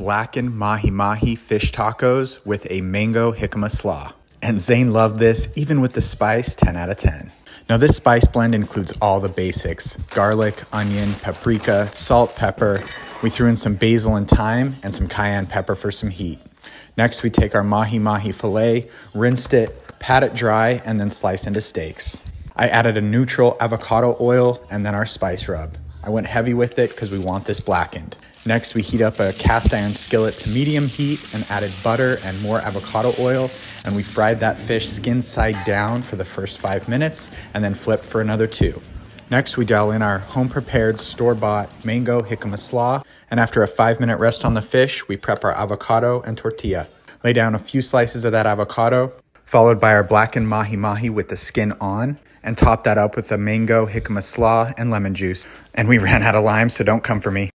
blackened mahi mahi fish tacos with a mango jicama slaw. And Zane loved this, even with the spice, 10 out of 10. Now, this spice blend includes all the basics garlic, onion, paprika, salt, pepper. We threw in some basil and thyme and some cayenne pepper for some heat. Next, we take our mahi mahi filet, rinsed it, pat it dry, and then slice into steaks. I added a neutral avocado oil and then our spice rub. I went heavy with it because we want this blackened. Next, we heat up a cast iron skillet to medium heat and added butter and more avocado oil. And we fried that fish skin side down for the first five minutes and then flipped for another two. Next, we dial in our home prepared store bought mango jicama slaw. And after a five minute rest on the fish, we prep our avocado and tortilla. Lay down a few slices of that avocado, followed by our blackened mahi mahi with the skin on, and top that up with a mango jicama slaw and lemon juice. And we ran out of lime, so don't come for me.